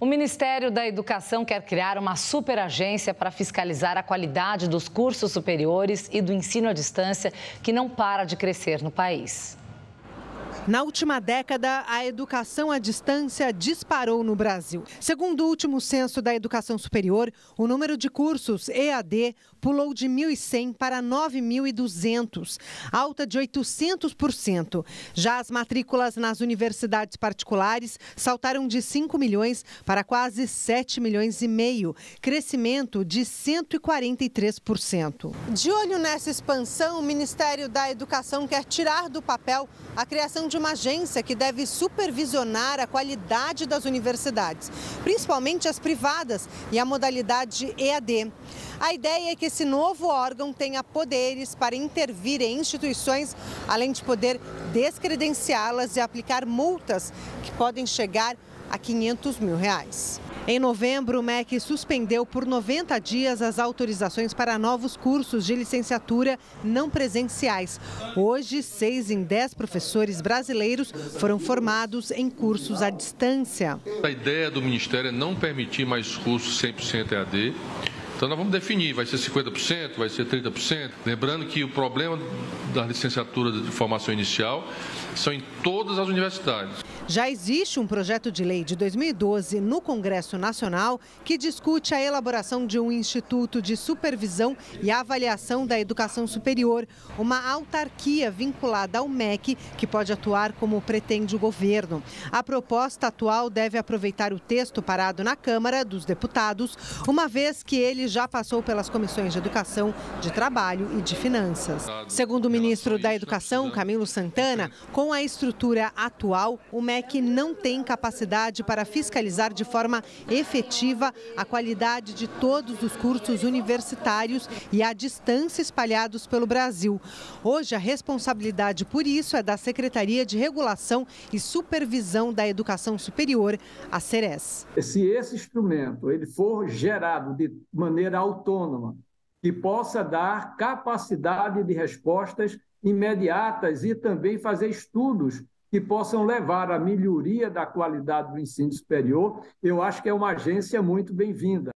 O Ministério da Educação quer criar uma superagência para fiscalizar a qualidade dos cursos superiores e do ensino à distância, que não para de crescer no país. Na última década, a educação à distância disparou no Brasil. Segundo o último censo da educação superior, o número de cursos EAD pulou de 1.100 para 9.200, alta de 800%. Já as matrículas nas universidades particulares saltaram de 5 milhões para quase 7 milhões e meio, crescimento de 143%. De olho nessa expansão, o Ministério da Educação quer tirar do papel a criação de uma agência que deve supervisionar a qualidade das universidades, principalmente as privadas e a modalidade EAD. A ideia é que esse novo órgão tenha poderes para intervir em instituições, além de poder descredenciá-las e aplicar multas que podem chegar a 500 mil reais. Em novembro, o MEC suspendeu por 90 dias as autorizações para novos cursos de licenciatura não presenciais. Hoje, seis em dez professores brasileiros foram formados em cursos à distância. A ideia do Ministério é não permitir mais cursos 100% EAD. Então nós vamos definir, vai ser 50%, vai ser 30%. Lembrando que o problema da licenciatura de formação inicial são em todas as universidades. Já existe um projeto de lei de 2012 no Congresso Nacional que discute a elaboração de um instituto de supervisão e avaliação da educação superior, uma autarquia vinculada ao MEC que pode atuar como pretende o governo. A proposta atual deve aproveitar o texto parado na Câmara dos Deputados, uma vez que ele já passou pelas comissões de Educação, de Trabalho e de Finanças. Segundo o ministro da Educação, Camilo Santana, com a estrutura atual, o MEC MEC não tem capacidade para fiscalizar de forma efetiva a qualidade de todos os cursos universitários e à distância espalhados pelo Brasil. Hoje, a responsabilidade por isso é da Secretaria de Regulação e Supervisão da Educação Superior, a CERES. Se esse instrumento ele for gerado de maneira autônoma, que possa dar capacidade de respostas imediatas e também fazer estudos que possam levar à melhoria da qualidade do ensino superior, eu acho que é uma agência muito bem-vinda.